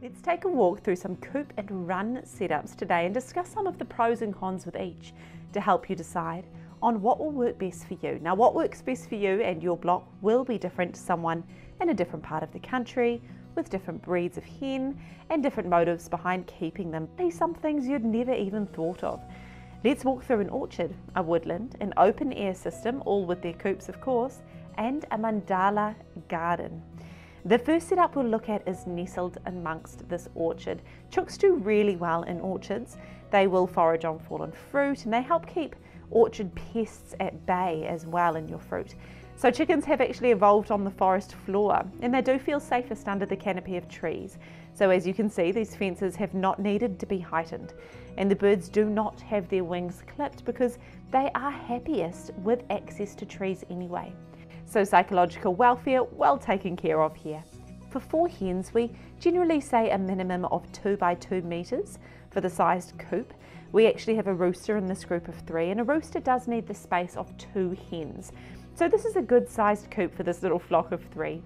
Let's take a walk through some coop and run setups today and discuss some of the pros and cons with each to help you decide on what will work best for you. Now, what works best for you and your block will be different to someone in a different part of the country with different breeds of hen and different motives behind keeping them. These some things you'd never even thought of. Let's walk through an orchard, a woodland, an open air system, all with their coops of course, and a mandala garden. The first setup we'll look at is nestled amongst this orchard. Chooks do really well in orchards. They will forage on fallen fruit and they help keep orchard pests at bay as well in your fruit. So chickens have actually evolved on the forest floor and they do feel safest under the canopy of trees. So as you can see, these fences have not needed to be heightened and the birds do not have their wings clipped because they are happiest with access to trees anyway. So psychological welfare well taken care of here. For four hens, we generally say a minimum of two by two metres for the sized coop. We actually have a rooster in this group of three, and a rooster does need the space of two hens. So this is a good sized coop for this little flock of three.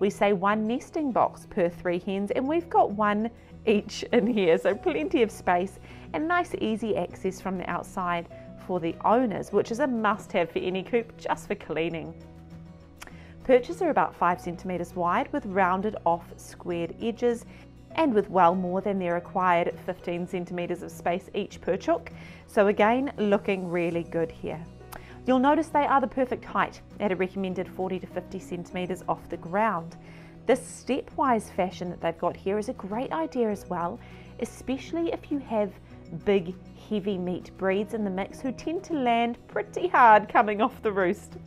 We say one nesting box per three hens, and we've got one each in here, so plenty of space and nice easy access from the outside for the owners, which is a must have for any coop just for cleaning. Perches are about 5 centimetres wide with rounded off squared edges and with well more than their required 15 centimetres of space each per chook. So again, looking really good here. You'll notice they are the perfect height at a recommended 40 to 50 centimetres off the ground. This stepwise fashion that they've got here is a great idea as well, especially if you have big heavy meat breeds in the mix who tend to land pretty hard coming off the roost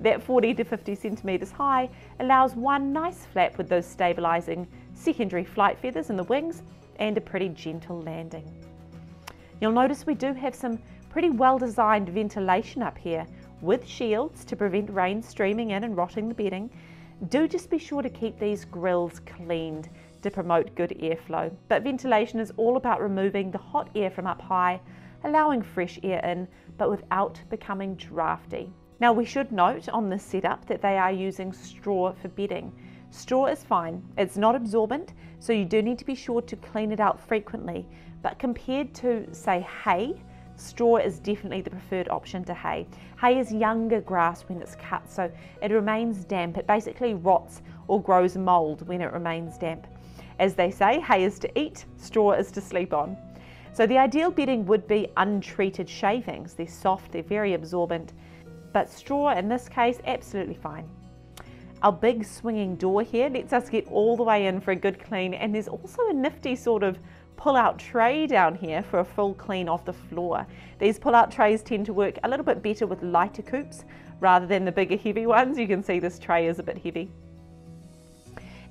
that 40 to 50 centimetres high allows one nice flap with those stabilising secondary flight feathers in the wings and a pretty gentle landing. You'll notice we do have some pretty well designed ventilation up here with shields to prevent rain streaming in and rotting the bedding. Do just be sure to keep these grills cleaned to promote good airflow. But ventilation is all about removing the hot air from up high, allowing fresh air in, but without becoming drafty. Now we should note on this setup that they are using straw for bedding. Straw is fine, it's not absorbent, so you do need to be sure to clean it out frequently. But compared to, say, hay, straw is definitely the preferred option to hay. Hay is younger grass when it's cut, so it remains damp. It basically rots or grows mould when it remains damp. As they say, hay is to eat, straw is to sleep on. So the ideal bedding would be untreated shavings. They're soft, they're very absorbent, but straw in this case, absolutely fine. Our big swinging door here lets us get all the way in for a good clean and there's also a nifty sort of pull-out tray down here for a full clean off the floor. These pull-out trays tend to work a little bit better with lighter coops rather than the bigger heavy ones. You can see this tray is a bit heavy.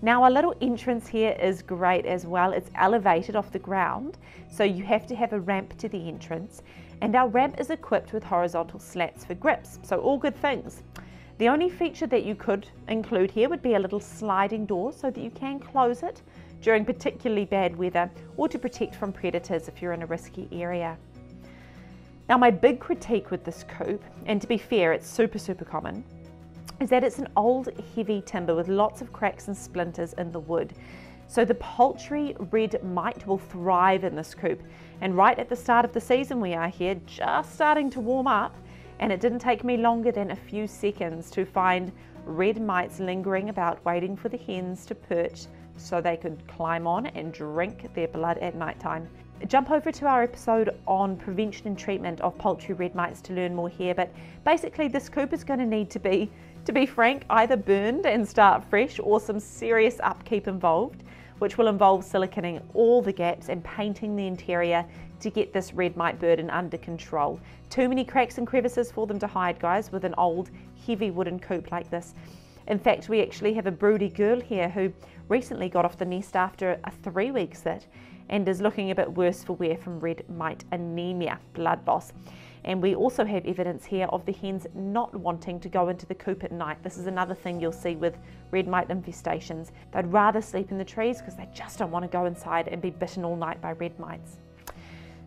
Now our little entrance here is great as well. It's elevated off the ground, so you have to have a ramp to the entrance. And our ramp is equipped with horizontal slats for grips, so all good things. The only feature that you could include here would be a little sliding door so that you can close it during particularly bad weather or to protect from predators if you're in a risky area. Now my big critique with this coop, and to be fair it's super super common, is that it's an old heavy timber with lots of cracks and splinters in the wood. So the poultry red mite will thrive in this coop. And right at the start of the season we are here, just starting to warm up, and it didn't take me longer than a few seconds to find red mites lingering about waiting for the hens to perch so they could climb on and drink their blood at night time. Jump over to our episode on prevention and treatment of poultry red mites to learn more here, but basically this coop is going to need to be to be frank, either burned and start fresh or some serious upkeep involved, which will involve siliconing all the gaps and painting the interior to get this red mite burden under control. Too many cracks and crevices for them to hide, guys, with an old, heavy wooden coop like this. In fact, we actually have a broody girl here who recently got off the nest after a three week sit and is looking a bit worse for wear from red mite anemia, blood loss. And we also have evidence here of the hens not wanting to go into the coop at night. This is another thing you'll see with red mite infestations. They'd rather sleep in the trees because they just don't want to go inside and be bitten all night by red mites.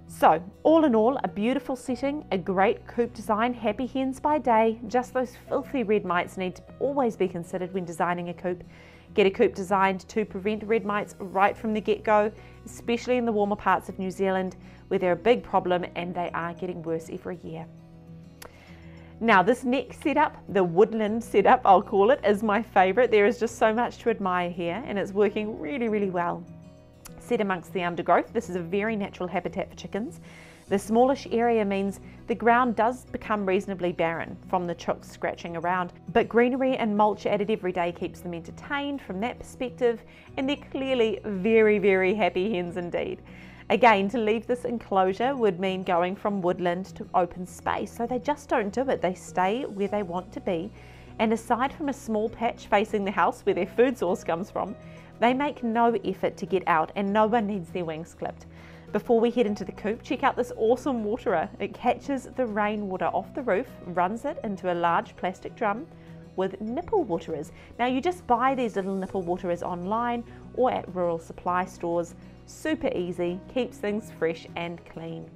So, all in all, a beautiful setting, a great coop design, happy hens by day, just those filthy red mites need to always be considered when designing a coop. Get a coop designed to prevent red mites right from the get go, especially in the warmer parts of New Zealand where they're a big problem and they are getting worse every year. Now, this next setup, the woodland setup, I'll call it, is my favourite. There is just so much to admire here and it's working really, really well. Set amongst the undergrowth, this is a very natural habitat for chickens. The smallish area means the ground does become reasonably barren from the chooks scratching around, but greenery and mulch added every day keeps them entertained from that perspective, and they're clearly very, very happy hens indeed. Again, to leave this enclosure would mean going from woodland to open space, so they just don't do it. They stay where they want to be, and aside from a small patch facing the house where their food source comes from, they make no effort to get out and no one needs their wings clipped. Before we head into the coop, check out this awesome waterer. It catches the rainwater off the roof, runs it into a large plastic drum with nipple waterers. Now you just buy these little nipple waterers online or at rural supply stores. Super easy, keeps things fresh and clean.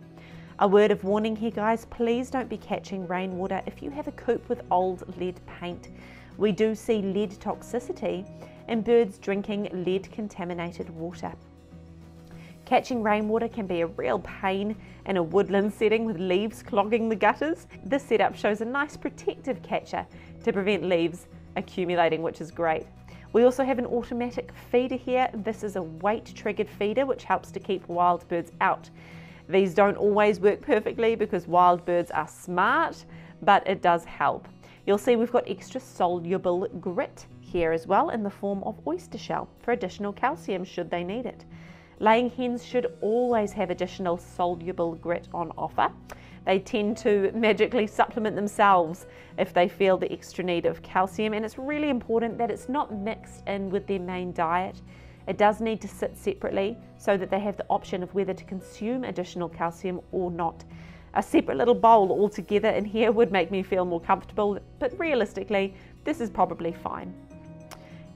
A word of warning here guys, please don't be catching rainwater if you have a coop with old lead paint. We do see lead toxicity in birds drinking lead contaminated water. Catching rainwater can be a real pain in a woodland setting with leaves clogging the gutters. This setup shows a nice protective catcher to prevent leaves accumulating, which is great. We also have an automatic feeder here. This is a weight triggered feeder which helps to keep wild birds out. These don't always work perfectly because wild birds are smart, but it does help. You'll see we've got extra soluble grit here as well in the form of oyster shell for additional calcium should they need it. Laying hens should always have additional soluble grit on offer. They tend to magically supplement themselves if they feel the extra need of calcium, and it's really important that it's not mixed in with their main diet. It does need to sit separately so that they have the option of whether to consume additional calcium or not. A separate little bowl altogether in here would make me feel more comfortable, but realistically, this is probably fine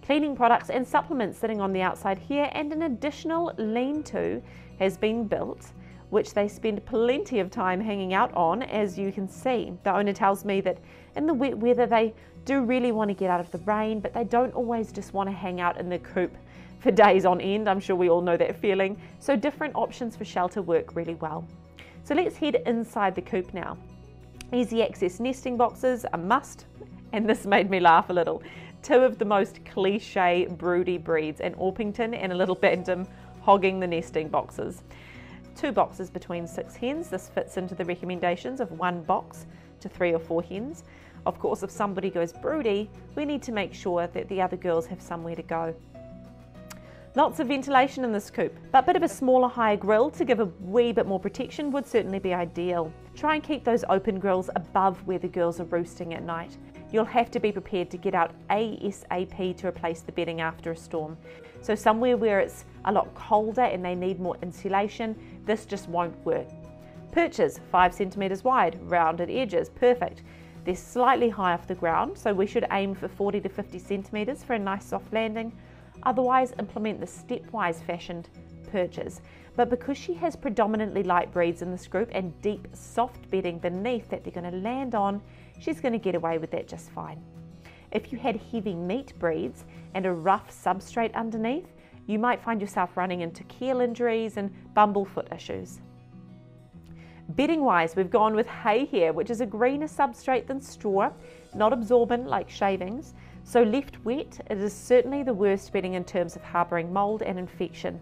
cleaning products and supplements sitting on the outside here and an additional lean-to has been built which they spend plenty of time hanging out on as you can see. The owner tells me that in the wet weather they do really want to get out of the rain but they don't always just want to hang out in the coop for days on end. I'm sure we all know that feeling. So different options for shelter work really well. So let's head inside the coop now. Easy access nesting boxes, a must, and this made me laugh a little two of the most cliche broody breeds, an Orpington and a little Bantam hogging the nesting boxes. Two boxes between six hens. This fits into the recommendations of one box to three or four hens. Of course, if somebody goes broody, we need to make sure that the other girls have somewhere to go. Lots of ventilation in this coop, but a bit of a smaller higher grill to give a wee bit more protection would certainly be ideal. Try and keep those open grills above where the girls are roosting at night. You'll have to be prepared to get out ASAP to replace the bedding after a storm. So somewhere where it's a lot colder and they need more insulation, this just won't work. Perches, 5 centimetres wide, rounded edges, perfect. They're slightly high off the ground, so we should aim for 40 to 50 centimetres for a nice soft landing. Otherwise, implement the stepwise fashioned perches. But because she has predominantly light breeds in this group and deep, soft bedding beneath that they're going to land on, she's going to get away with that just fine. If you had heavy meat breeds and a rough substrate underneath, you might find yourself running into keel injuries and bumblefoot issues. Bedding wise, we've gone with hay here, which is a greener substrate than straw, not absorbent like shavings. So left wet, it is certainly the worst bedding in terms of harbouring mould and infection.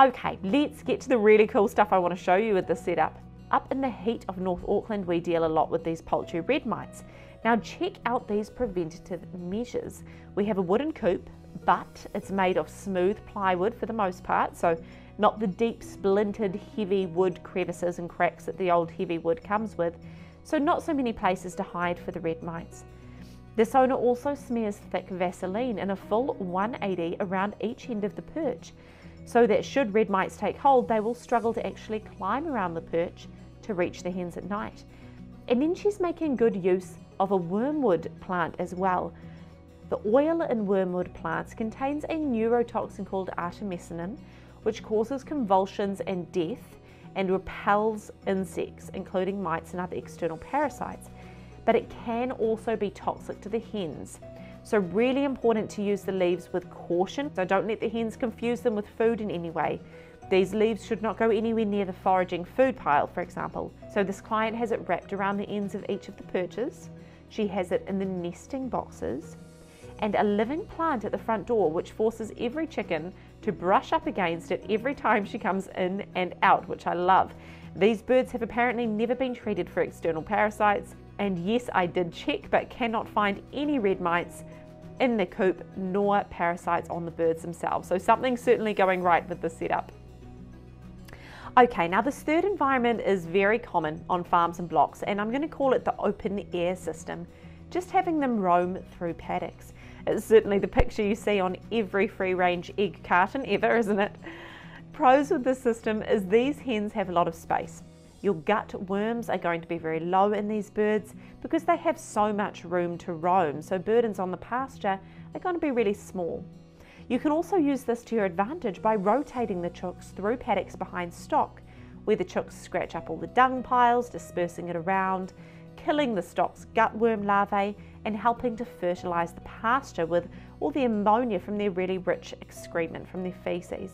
Okay, let's get to the really cool stuff I want to show you with this setup. Up in the heat of North Auckland, we deal a lot with these poultry red mites. Now check out these preventative measures. We have a wooden coop, but it's made of smooth plywood for the most part, so not the deep splintered heavy wood crevices and cracks that the old heavy wood comes with, so not so many places to hide for the red mites. This owner also smears thick Vaseline in a full 180 around each end of the perch, so that should red mites take hold, they will struggle to actually climb around the perch to reach the hens at night. And then she's making good use of a wormwood plant as well. The oil in wormwood plants contains a neurotoxin called artemisinin, which causes convulsions and death and repels insects, including mites and other external parasites. But it can also be toxic to the hens. So really important to use the leaves with caution. So don't let the hens confuse them with food in any way. These leaves should not go anywhere near the foraging food pile, for example. So this client has it wrapped around the ends of each of the perches. She has it in the nesting boxes and a living plant at the front door which forces every chicken to brush up against it every time she comes in and out, which I love. These birds have apparently never been treated for external parasites, and yes, I did check but cannot find any red mites in the coop nor parasites on the birds themselves. So something's certainly going right with the setup. Okay, now this third environment is very common on farms and blocks, and I'm going to call it the open air system, just having them roam through paddocks. It's certainly the picture you see on every free range egg carton ever, isn't it? Pros with this system is these hens have a lot of space. Your gut worms are going to be very low in these birds because they have so much room to roam, so burdens on the pasture are going to be really small. You can also use this to your advantage by rotating the chooks through paddocks behind stock, where the chooks scratch up all the dung piles, dispersing it around, killing the stock's gutworm larvae, and helping to fertilise the pasture with all the ammonia from their really rich excrement from their faeces.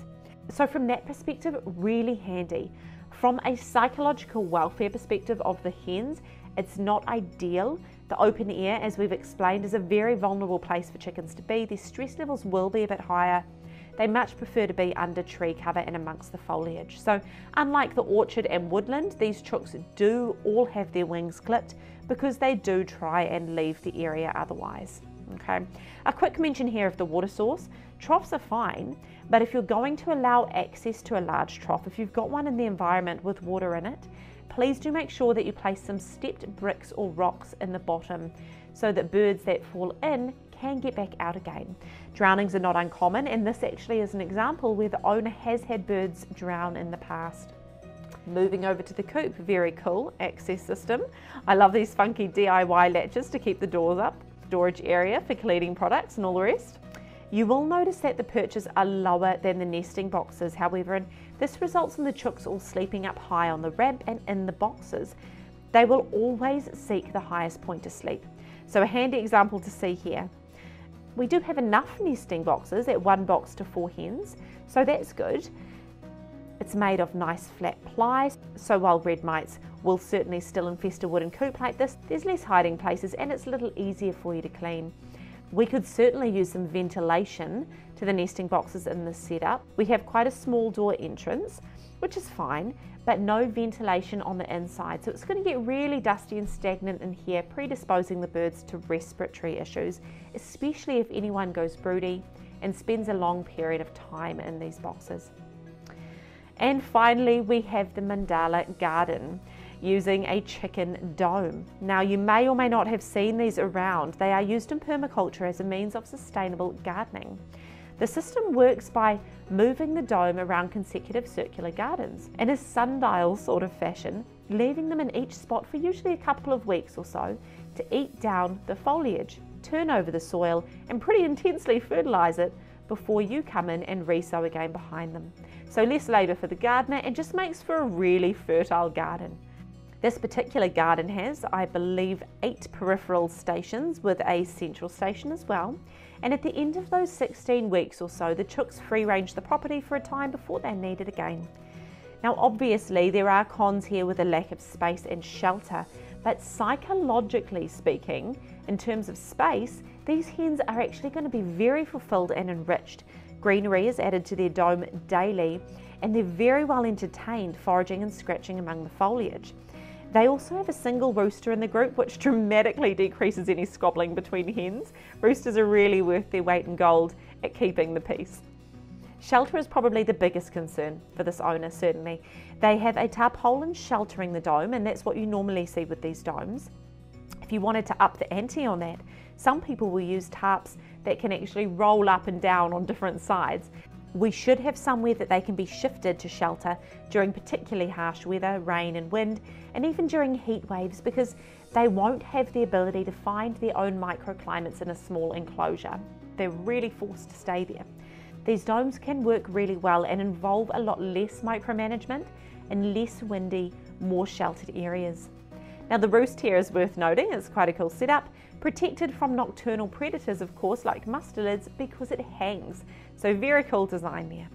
So, from that perspective, really handy. From a psychological welfare perspective of the hens, it's not ideal. The open air, as we've explained, is a very vulnerable place for chickens to be. Their stress levels will be a bit higher. They much prefer to be under tree cover and amongst the foliage. So, unlike the orchard and woodland, these chooks do all have their wings clipped because they do try and leave the area otherwise. Okay, a quick mention here of the water source. Troughs are fine, but if you're going to allow access to a large trough, if you've got one in the environment with water in it, please do make sure that you place some stepped bricks or rocks in the bottom so that birds that fall in can get back out again. Drownings are not uncommon, and this actually is an example where the owner has had birds drown in the past. Moving over to the coop, very cool access system. I love these funky DIY latches to keep the doors up storage area for cleaning products and all the rest. You will notice that the perches are lower than the nesting boxes, however, and this results in the chooks all sleeping up high on the ramp and in the boxes. They will always seek the highest point to sleep. So a handy example to see here. We do have enough nesting boxes at one box to four hens, so that's good. It's made of nice flat ply, so while red mites will certainly still infest a wooden coop like this, there's less hiding places and it's a little easier for you to clean. We could certainly use some ventilation to the nesting boxes in this setup. We have quite a small door entrance, which is fine, but no ventilation on the inside. So it's going to get really dusty and stagnant in here, predisposing the birds to respiratory issues, especially if anyone goes broody and spends a long period of time in these boxes. And finally, we have the mandala garden using a chicken dome. Now, you may or may not have seen these around. They are used in permaculture as a means of sustainable gardening. The system works by moving the dome around consecutive circular gardens in a sundial sort of fashion, leaving them in each spot for usually a couple of weeks or so to eat down the foliage, turn over the soil, and pretty intensely fertilise it before you come in and resow again behind them. So less labour for the gardener and just makes for a really fertile garden. This particular garden has, I believe, eight peripheral stations with a central station as well. And at the end of those 16 weeks or so, the chooks free range the property for a time before they're needed again. Now, obviously, there are cons here with a lack of space and shelter, but psychologically speaking, in terms of space, these hens are actually going to be very fulfilled and enriched. Greenery is added to their dome daily, and they're very well entertained foraging and scratching among the foliage. They also have a single rooster in the group, which dramatically decreases any squabbling between hens. Roosters are really worth their weight in gold at keeping the peace. Shelter is probably the biggest concern for this owner, certainly. They have a tarpaulin sheltering the dome, and that's what you normally see with these domes. If you wanted to up the ante on that, some people will use tarps that can actually roll up and down on different sides. We should have somewhere that they can be shifted to shelter during particularly harsh weather, rain and wind, and even during heat waves because they won't have the ability to find their own microclimates in a small enclosure. They're really forced to stay there. These domes can work really well and involve a lot less micromanagement and less windy, more sheltered areas. Now the roost here is worth noting, it's quite a cool setup, protected from nocturnal predators of course like mustelids because it hangs, so very cool design there.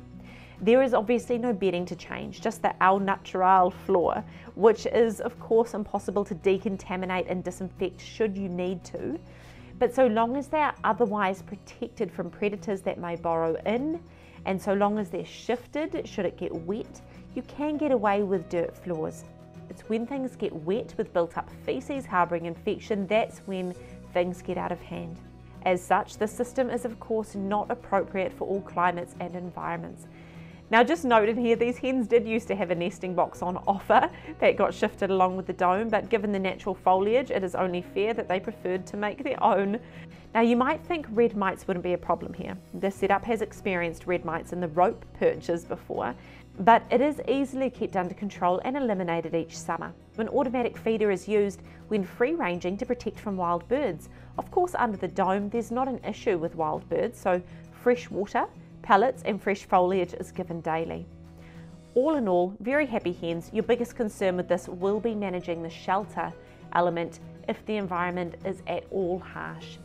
There is obviously no bedding to change, just the au natural floor, which is of course impossible to decontaminate and disinfect should you need to. But so long as they are otherwise protected from predators that may burrow in, and so long as they're shifted should it get wet, you can get away with dirt floors. It's when things get wet with built up feces harbouring infection that's when things get out of hand. As such, the system is of course not appropriate for all climates and environments. Now just noted here, these hens did used to have a nesting box on offer that got shifted along with the dome, but given the natural foliage, it is only fair that they preferred to make their own. Now you might think red mites wouldn't be a problem here. This setup has experienced red mites in the rope perches before, but it is easily kept under control and eliminated each summer. An automatic feeder is used when free ranging to protect from wild birds. Of course under the dome there's not an issue with wild birds, so fresh water Pellets and fresh foliage is given daily. All in all, very happy hens. Your biggest concern with this will be managing the shelter element if the environment is at all harsh.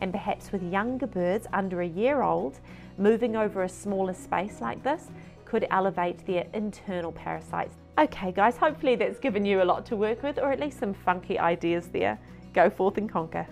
And perhaps with younger birds under a year old, moving over a smaller space like this could elevate their internal parasites. Okay guys, hopefully that's given you a lot to work with or at least some funky ideas there. Go forth and conquer.